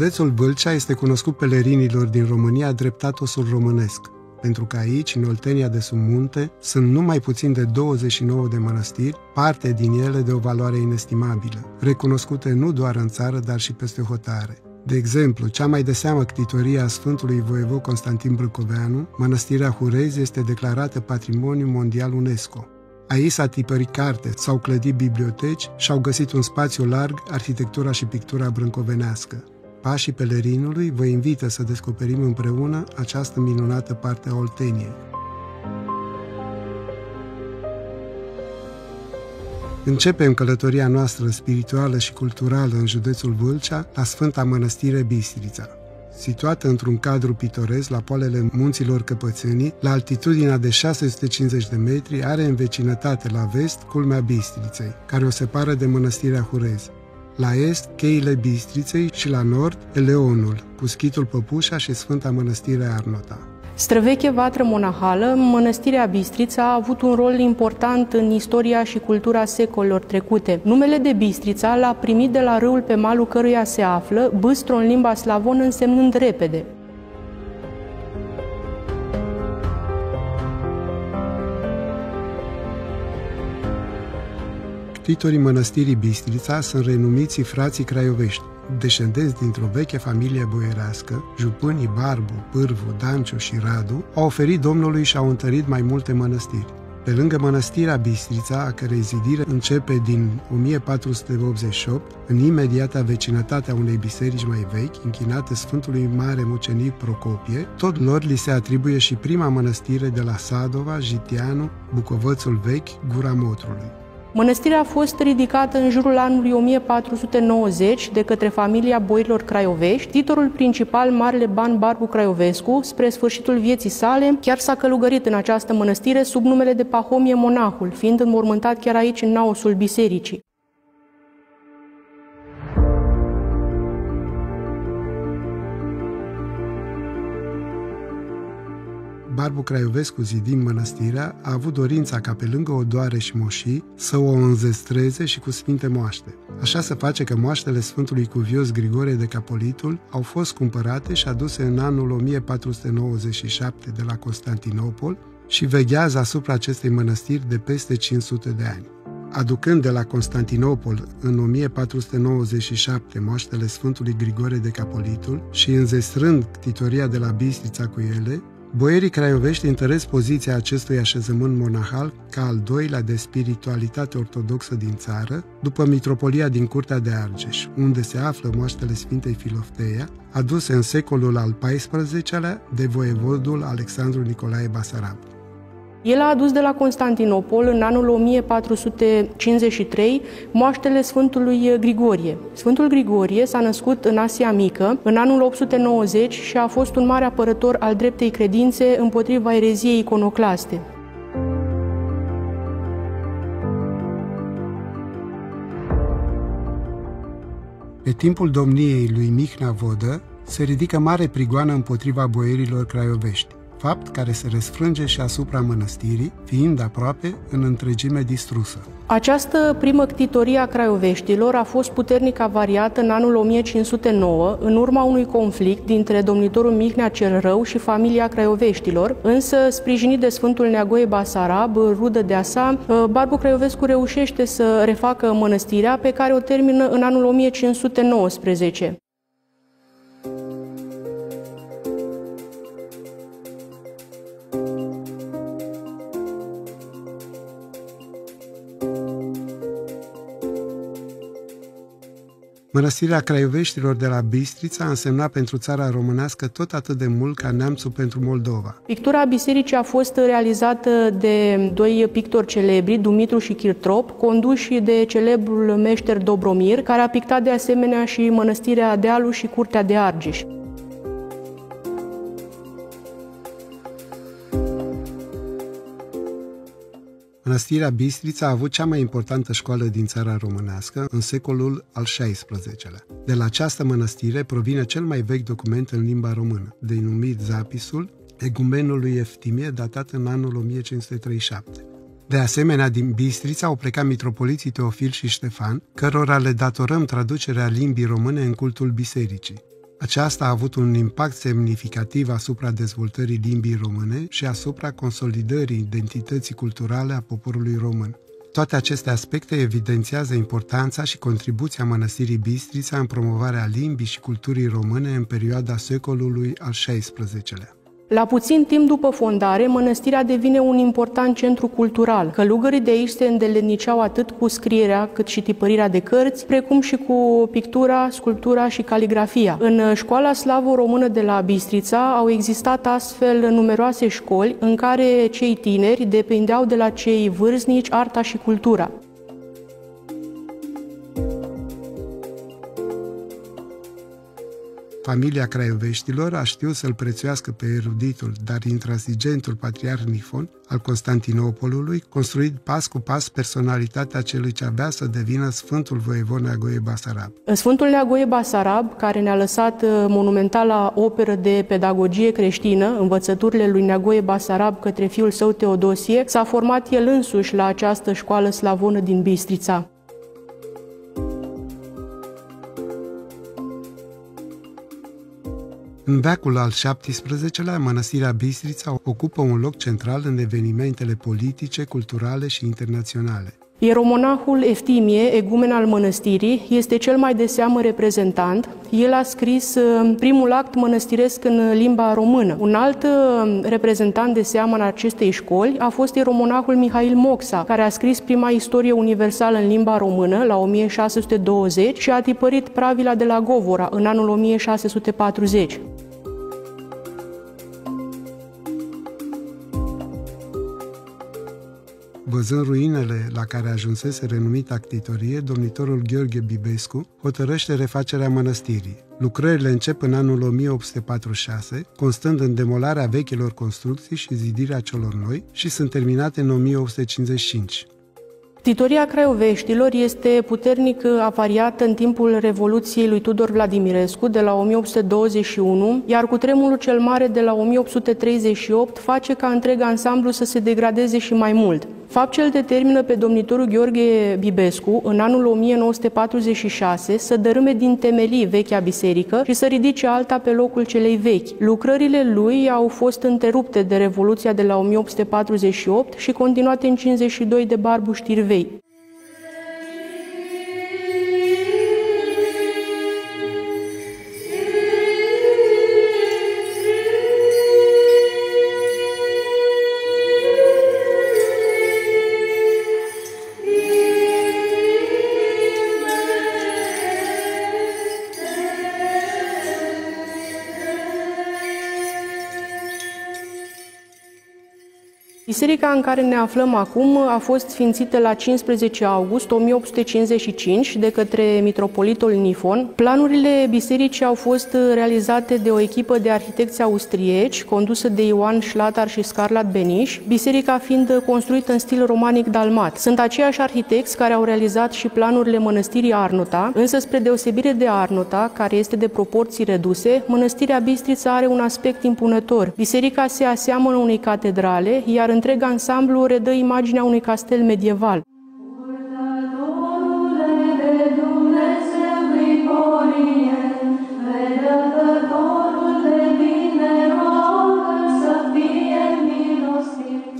Județul Vâlcea este cunoscut pelerinilor din România drept tatosul românesc, pentru că aici, în Oltenia de sub munte, sunt numai puțin de 29 de mănăstiri, parte din ele de o valoare inestimabilă, recunoscute nu doar în țară, dar și peste hotare. De exemplu, cea mai de seamă ctitorie a Sfântului Voievod Constantin Brâcoveanu, mănăstirea Hurezi este declarată Patrimoniu Mondial UNESCO. Aici s-a tipărit carte, s-au clădit biblioteci și au găsit un spațiu larg arhitectura și pictura brâncovenească. Pașii pelerinului vă invită să descoperim împreună această minunată parte a Olteniei. Începem călătoria noastră spirituală și culturală în județul Vâlcea, la Sfânta Mănăstire Bistrița. Situată într-un cadru pitoresc la poalele munților Căpățânii, la altitudinea de 650 de metri, are în vecinătate la vest culmea Bistriței, care o separă de Mănăstirea Hurez. La est, cheile Bistriței și la nord, Eleonul, cu schitul Păpușa și Sfânta Mănăstire Arnota. Străveche vatră monahală, mănăstirea Bistrița a avut un rol important în istoria și cultura secolelor trecute. Numele de Bistrița l-a primit de la râul pe malul căruia se află, bâstro în limba slavonă însemnând repede. Ctitorii mănăstirii Bistrița sunt renumiții frații craiovești, descendenți dintr-o veche familie boierească, jupânii Barbu, Pârvu, Danciu și Radu, au oferit Domnului și au întărit mai multe mănăstiri. Pe lângă mănăstirea Bistrița, a cărei zidire începe din 1488, în imediata vecinătatea unei biserici mai vechi, închinate Sfântului Mare Mucenic Procopie, tot lor li se atribuie și prima mănăstire de la Sadova, Jitianu, Bucovățul Vechi, Gura Motrului. Mănăstirea a fost ridicată în jurul anului 1490 de către familia boierilor craiovești. Titorul principal, Marele Ban Barbu Craiovescu, spre sfârșitul vieții sale, chiar s-a călugărit în această mănăstire sub numele de Pahomie Monahul, fiind înmormântat chiar aici în naosul bisericii. Barbu Craiovescu zidind mănăstirea, a avut dorința ca pe lângă odoare și moșii să o înzestreze și cu sfinte moaște. Așa se face că moaștele Sfântului Cuvios Grigore de Capolitul au fost cumpărate și aduse în anul 1497 de la Constantinopol și veghează asupra acestei mănăstiri de peste 500 de ani. Aducând de la Constantinopol în 1497 moaștele Sfântului Grigore de Capolitul și înzestrând titoria de la Bistrița cu ele, Boierii craiovești întăresc poziția acestui așezământ monahal ca al doilea de spiritualitate ortodoxă din țară, după mitropolia din Curtea de Argeș, unde se află moaștele Sfintei Filofteia, aduse în secolul al XIV-lea de voievodul Alexandru Nicolae Basarab. El a adus de la Constantinopol în anul 1453 moaștele Sfântului Grigorie. Sfântul Grigorie s-a născut în Asia Mică în anul 890 și a fost un mare apărător al dreptei credințe împotriva ereziei iconoclaste. Pe timpul domniei lui Mihnea Vodă se ridică mare prigoană împotriva boierilor craiovești fapt care se răsfrânge și asupra mănăstirii, fiind aproape în întregime distrusă. Această primă ctitorie a craioveștilor a fost puternic avariată în anul 1509, în urma unui conflict dintre domnitorul Mihnea cel Rău și familia craioveștilor, însă, sprijinit de Sfântul Neagoe Basarab, rudă de sa, Barbu Craiovescu reușește să refacă mănăstirea pe care o termină în anul 1519. Mănăstirea Craioveștilor de la Bistrița a însemnat pentru țara românească tot atât de mult ca neamțul pentru Moldova. Pictura bisericii a fost realizată de doi pictori celebri, Dumitru și Chirtrop, conduși de celebrul meșter Dobromir, care a pictat de asemenea și mănăstirea Dealu și Curtea de Argeș. Mănăstirea Bistrița a avut cea mai importantă școală din țara românească în secolul al XVI-lea. De la această mănăstire provine cel mai vechi document în limba română, denumit Zapisul Egumenului Eftimie, datat în anul 1537. De asemenea, din Bistrița au plecat mitropoliții Teofil și Ștefan, cărora le datorăm traducerea limbii române în cultul bisericii. Aceasta a avut un impact semnificativ asupra dezvoltării limbii române și asupra consolidării identității culturale a poporului român. Toate aceste aspecte evidențiază importanța și contribuția mănăstirii Bistrița în promovarea limbii și culturii române în perioada secolului al XVI-lea. La puțin timp după fondare, mănăstirea devine un important centru cultural. Călugării de aici se îndeletniceau atât cu scrierea cât și tipărirea de cărți, precum și cu pictura, sculptura și caligrafia. În școala slavo-română de la Bistrița au existat astfel numeroase școli în care cei tineri depindeau de la cei vârstnici arta și cultura. Familia craioveștilor a știut să-l prețuiască pe eruditul, dar intransigentul patriarh Nifon al Constantinopolului, construit pas cu pas personalitatea celui ce avea să devină Sfântul Voievod Neagoe Basarab. Sfântul Neagoe Basarab, care ne-a lăsat uh, monumentala operă de pedagogie creștină, învățăturile lui Neagoe Basarab către fiul său Teodosie, s-a format el însuși la această școală slavonă din Bistrița. În veacul al XVII-lea, mănăstirea Bistrița ocupă un loc central în evenimentele politice, culturale și internaționale. Ieromonahul Eftimie, egumen al mănăstirii, este cel mai de seamă reprezentant. El a scris uh, primul act mănăstiresc în limba română. Un alt uh, reprezentant de seamă în acestei școli a fost ieromonahul Mihail Moxa, care a scris prima istorie universală în limba română la 1620 și a tipărit Pravila de la Govora în anul 1640. Văzând ruinele la care ajunsese renumita actitorie, domnitorul Gheorghe Bibescu hotărăște refacerea mănăstirii. Lucrările încep în anul 1846, constând în demolarea vechilor construcții și zidirea celor noi și sunt terminate în 1855. Titoria craioveștilor este puternic avariată în timpul Revoluției lui Tudor Vladimirescu de la 1821, iar cu tremurul cel mare de la 1838 face ca întreg ansamblu să se degradeze și mai mult. Fapt ce îl determină pe domnitorul Gheorghe Bibescu în anul 1946 să dărâme din temelii vechea biserică și să ridice alta pe locul celei vechi. Lucrările lui au fost întrerupte de Revoluția de la 1848 și continuate în 52 de Barbu Știrvei. Biserica în care ne aflăm acum a fost sfințită la 15 august 1855 de către mitropolitul Nifon. Planurile bisericii au fost realizate de o echipă de arhitecți austrieci condusă de Ioan Schlatter și Scarlat Beniș, biserica fiind construită în stil romanic dalmat. Sunt aceiași arhitecți care au realizat și planurile mănăstirii Arnuta, însă spre deosebire de Arnuta, care este de proporții reduse, mănăstirea Bistrița are un aspect impunător. Biserica se aseamănă unei catedrale, iar între întreg ansamblu redă imaginea unui castel medieval.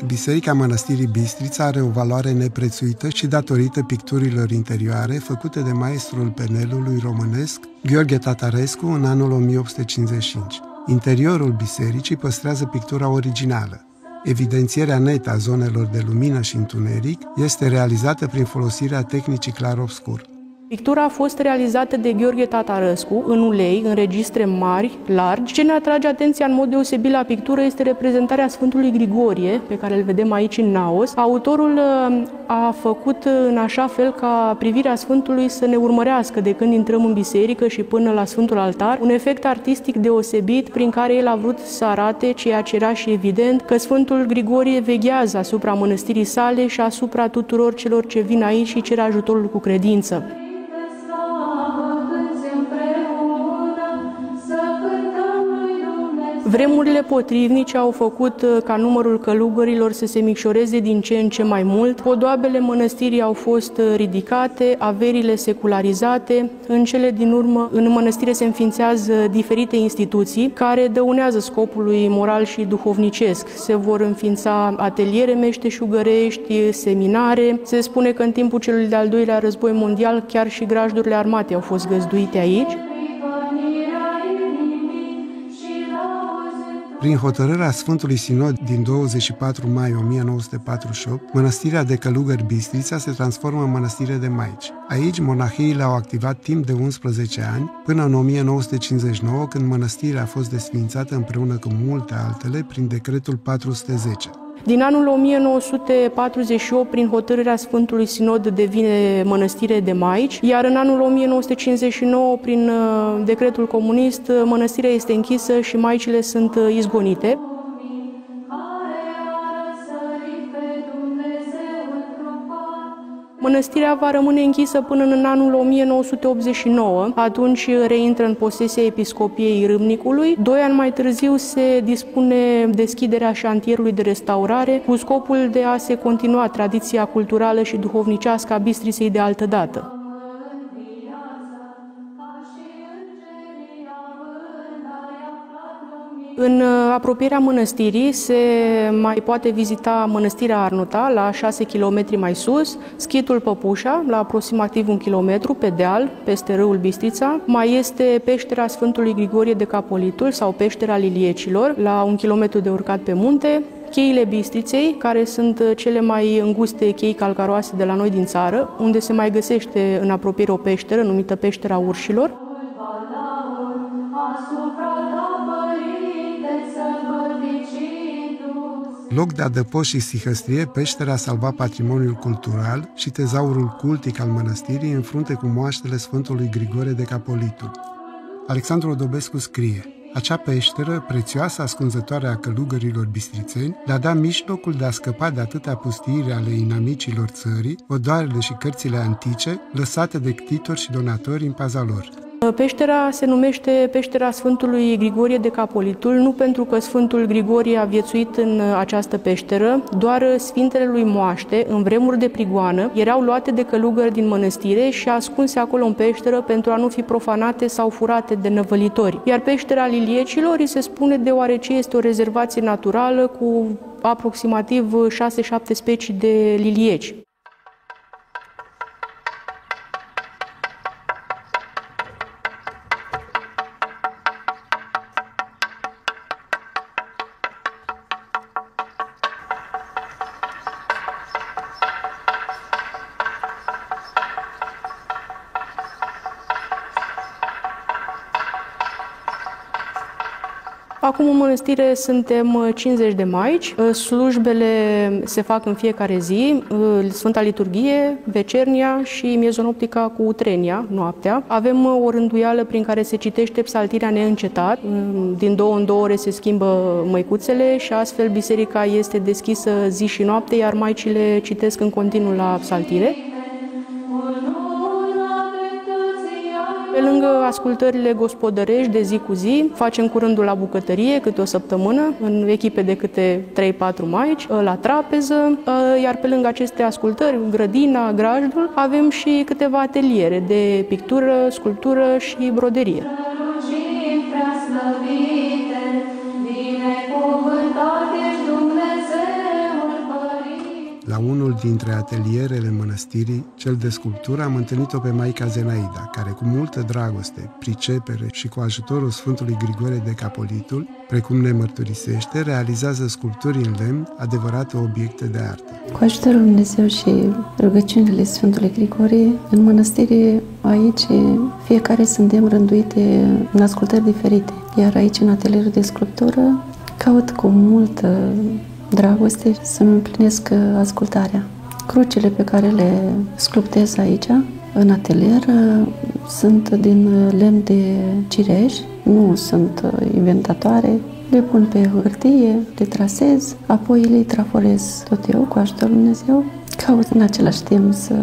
Biserica Mănăstirii Bistrița are o valoare neprețuită și datorită picturilor interioare făcute de maestrul penelului românesc Gheorghe Tatarescu în anul 1855. Interiorul bisericii păstrează pictura originală, Evidențierea netă a zonelor de lumină și întuneric este realizată prin folosirea tehnicii clar-obscur. Pictura a fost realizată de Gheorghe Tatarăscu în ulei, în registre mari, largi. Ce ne atrage atenția în mod deosebit la pictură este reprezentarea Sfântului Grigorie, pe care îl vedem aici în Naos. Autorul uh, a făcut în așa fel ca privirea Sfântului să ne urmărească de când intrăm în biserică și până la Sfântul Altar, un efect artistic deosebit prin care el a vrut să arate ceea ce era și evident că Sfântul Grigorie veghează asupra mănăstirii sale și asupra tuturor celor ce vin aici și cer ajutorul cu credință. Vremurile potrivnice au făcut uh, ca numărul călugărilor să se micșoreze din ce în ce mai mult. Podoabele mănăstirii au fost uh, ridicate, averile secularizate. În cele din urmă, în mănăstire se înființează diferite instituții care dăunează scopului moral și duhovnicesc. Se vor înființa ateliere meșteșugărești, seminare. Se spune că în timpul celui de-al doilea război mondial chiar și grajdurile armate au fost găzduite aici. Prin hotărârea Sfântului Sinod din 24 mai 1948, mănăstirea de călugări Bistrița se transformă în mănăstire de maici. Aici, monahiile au activat timp de 11 ani, până în 1959, când mănăstirea a fost desfințată împreună cu multe altele prin decretul 410. Din anul 1948, prin hotărârea Sfântului Sinod, devine mănăstire de maici, iar în anul 1959, prin uh, decretul comunist, mănăstirea este închisă și maicile sunt uh, izgonite. Mănăstirea va rămâne închisă până în anul 1989, atunci reintră în posesia Episcopiei Râmnicului. Doi ani mai târziu se dispune deschiderea șantierului de restaurare cu scopul de a se continua tradiția culturală și duhovnicească a Bistriței de altă În uh, apropierea mănăstirii se mai poate vizita mănăstirea Arnuta, la 6 km mai sus, schitul Păpușa, la aproximativ un kilometru pe deal, peste râul Bistrița. Mai este peștera Sfântului Grigorie de Capolitul sau peștera Liliecilor, la un kilometru de urcat pe munte, cheile Bistriței, care sunt uh, cele mai înguste chei calcaroase de la noi din țară, unde se mai găsește în apropiere o peșteră numită Peștera Urșilor. Loc de adăpost și stihăstrie, peștera a salvat patrimoniul cultural și tezaurul cultic al mănăstirii în frunte cu moaștele Sfântului Grigore de Capolitul. Alexandru Odobescu scrie acea peșteră, prețioasă ascunzătoare a călugărilor bistrițeni, le-a dat mijlocul de a scăpa de atâtea pustiiri ale inamicilor țării, odoarele și cărțile antice, lăsate de ctitori și donatori în paza lor. Peștera se numește Peștera Sfântului Grigorie de Capolitul, nu pentru că Sfântul Grigorie a viețuit în această peșteră, doar Sfintele lui Moaște, în vremuri de prigoană, erau luate de călugări din mănăstire și ascunse acolo în peșteră pentru a nu fi profanate sau furate de năvălitori. Iar peștera Liliecilor îi se spune deoarece este o rezervație naturală cu aproximativ 6-7 specii de lilieci. Acum în mănăstire suntem 50 uh, de maici. Uh, slujbele se fac în fiecare zi, uh, Sfânta Liturghie, Vecernia și miezonoptica cu Utrenia, noaptea. Avem o rânduială prin care se citește psaltirea neîncetat. Din două în două ore se schimbă măicuțele și astfel biserica este deschisă zi și noapte, iar maicile citesc în continuu la psaltire. Lângă ascultările gospodărești de zi cu zi, facem curândul la bucătărie câte o săptămână, în echipe de câte 3-4 maici, la trapeză, iar pe lângă aceste ascultări, grădina, grajdul, avem și câteva ateliere de pictură, sculptură și broderie. Unul dintre atelierele mănăstirii, cel de sculptură, am întâlnit-o pe Maica Zenaida, care cu multă dragoste, pricepere și cu ajutorul Sfântului Grigore de Capolitul, precum ne mărturisește, realizează sculpturi în lemn, adevărate obiecte de artă. Cu ajutorul Dumnezeu și rugăciunile Sfântului Grigore, în mănăstire, aici, fiecare suntem rânduite în ascultări diferite. Iar aici, în atelierul de sculptură, caut cu multă dragoste să-mi împlinesc uh, ascultarea. Crucile pe care le sculptez aici, în atelier, uh, sunt din uh, lemn de cireș, nu sunt inventatoare, le pun pe hârtie, le trasez, apoi le traforez tot eu cu ajutorul Dumnezeu. Caut în același timp să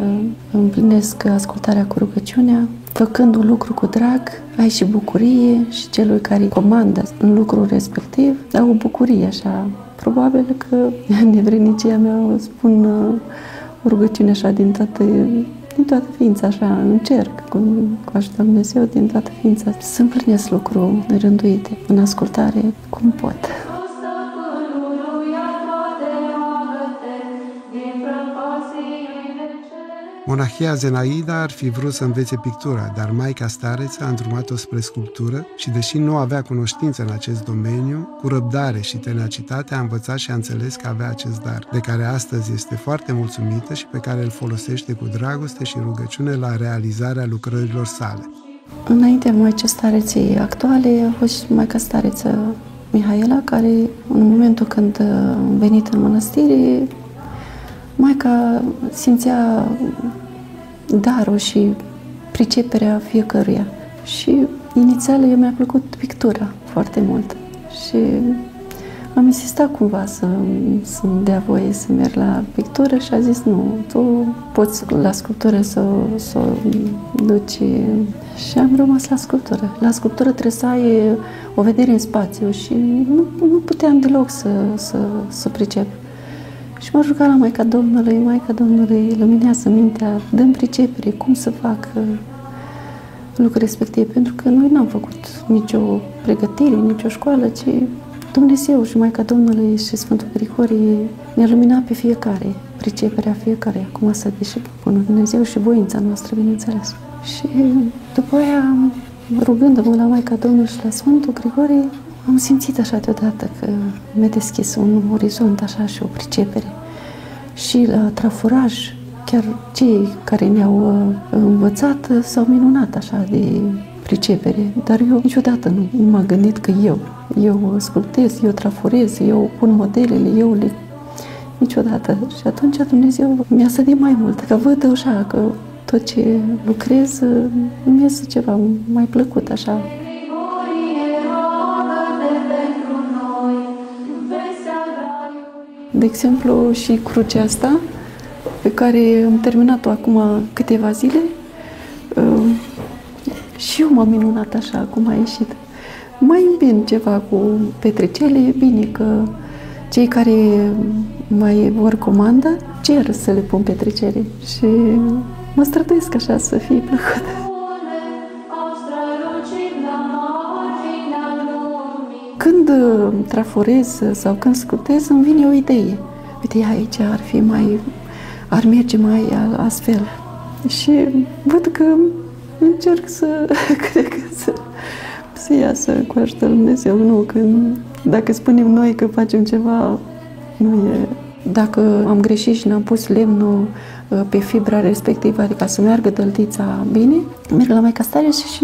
împlinesc ascultarea cu rugăciunea, făcând un lucru cu drag, ai și bucurie și celui care comandă în lucrul respectiv, au o bucurie așa. Probabil că nevrenicia mea o spun uh, o rugăciune așa din toată din toată ființa, așa, încerc cu, cu ajutorul Dumnezeu, din toată ființa, să împlinesc lucruri rânduite în ascultare cum pot. Monahia Zenaida ar fi vrut să învețe pictura, dar Maica Stareță a îndrumat-o spre sculptură și, deși nu avea cunoștință în acest domeniu, cu răbdare și tenacitate a învățat și a înțeles că avea acest dar, de care astăzi este foarte mulțumită și pe care îl folosește cu dragoste și rugăciune la realizarea lucrărilor sale. Înaintea Maicii Stareței actuale a fost Maica Stareță Mihaela, care în momentul când a venit în mănăstire, Maica simțea darul și priceperea fiecăruia. Și inițial eu mi-a plăcut pictura foarte mult. Și am insistat cumva să, să-mi dea voie să merg la pictură și a zis nu, tu poți la sculptură să, să duci și am rămas la sculptură. La sculptură trebuie să ai o vedere în spațiu și nu, nu puteam deloc să, să, să pricep. Și m-a rugat la Maica Domnului, Maica Domnului, luminează mintea, dăm pricepere, cum să fac uh, lucrul respectiv, pentru că noi n-am făcut nicio pregătire, nicio școală, ci Dumnezeu și Maica Domnului și Sfântul Grigorie ne-a luminat pe fiecare, priceperea fiecare. Acum să deși până Dumnezeu și voința noastră, bineînțeles. Și după aia, rugându-mă la Maica Domnului și la Sfântul Grigorie, am simțit așa deodată că mi-a deschis un orizont așa și o pricepere. Și la trafuraj, chiar cei care ne-au uh, învățat s-au minunat așa de pricepere, dar eu niciodată nu, nu m-am gândit că eu, eu sculptez, eu traforez, eu pun modelele, eu le... Niciodată. Și atunci Dumnezeu mi-a sădit mai mult, că văd așa că tot ce lucrez mi iese ceva mai plăcut așa. De exemplu, și crucea asta, pe care am terminat-o acum câteva zile, uh, și eu m-am minunat așa cum a ieșit. Mai îmbin ceva cu petricele, e bine că cei care mai vor comandă cer să le pun petricele și mă străduiesc așa să fie plăcut. Când uh, traforez sau când scutez, îmi vine o idee. Uite, aici ar fi mai, ar merge mai astfel. Și văd că încerc să, cred că să, să iasă cu ajutorul Dumnezeu. Nu, că dacă spunem noi că facem ceva, nu e. Dacă am greșit și n-am pus lemnul uh, pe fibra respectivă, adică să meargă dăltița bine, merg la Maica Stare și, și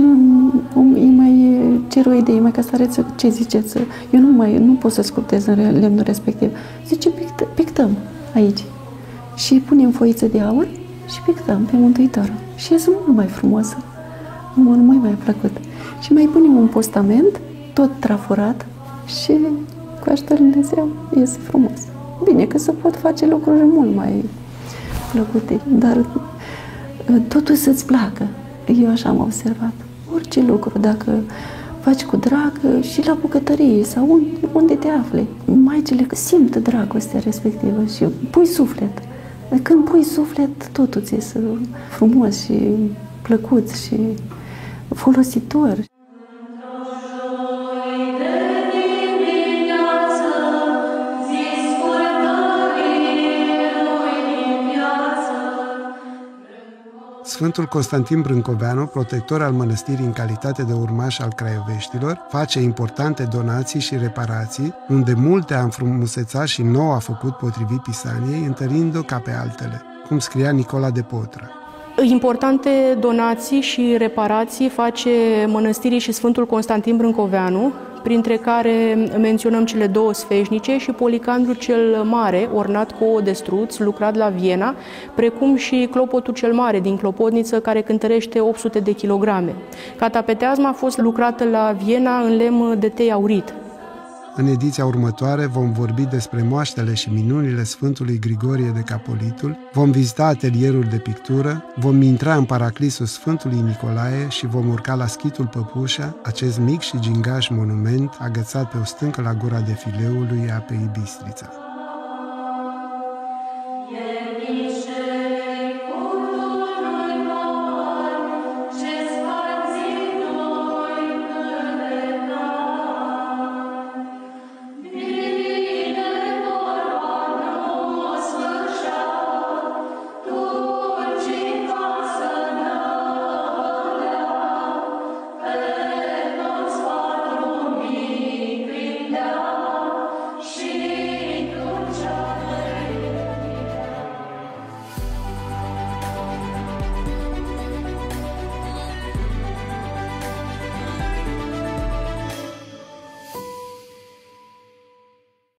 nu, îi mai cer o idee, Maica Stare, ce ziceți? Eu nu mai nu pot să scurtez în lemnul respectiv. Zice, pict, pictăm aici. Și punem foiță de aur și pictăm pe Mântuitorul. Și iese mult mai frumoasă, mult, mult mai plăcut. Și mai punem un postament, tot trafurat și cu ajutorul Dumnezeu iese frumos. Bine că se pot face lucruri mult mai plăcute, dar uh, totul să-ți placă. Eu așa am observat. Orice lucru, dacă faci cu drag uh, și la bucătărie sau unde, unde te afli. Maicile simt dragostea respectivă și pui suflet. Când pui suflet, totul ți iese frumos și plăcut și folositor. Sfântul Constantin Brâncoveanu, protector al mănăstirii în calitate de urmaș al craioveștilor, face importante donații și reparații, unde multe a înfrumusețat și nou a făcut potrivit Pisaniei, întărind-o ca pe altele, cum scria Nicola de Potră. Importante donații și reparații face mănăstirii și Sfântul Constantin Brâncoveanu, printre care menționăm cele două sfeșnice și policandrul cel mare, ornat cu o de struț, lucrat la Viena, precum și clopotul cel mare din Clopotniță, care cântărește 800 de kilograme. Catapeteazma a fost lucrată la Viena în lemn de tei aurit. În ediția următoare vom vorbi despre moaștele și minunile Sfântului Grigorie de Capolitul, vom vizita atelierul de pictură, vom intra în paraclisul Sfântului Nicolae și vom urca la schitul Păpușa, acest mic și gingaș monument agățat pe o stâncă la gura defileului apei Bistrița. Yeah,